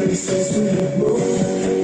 success we have both.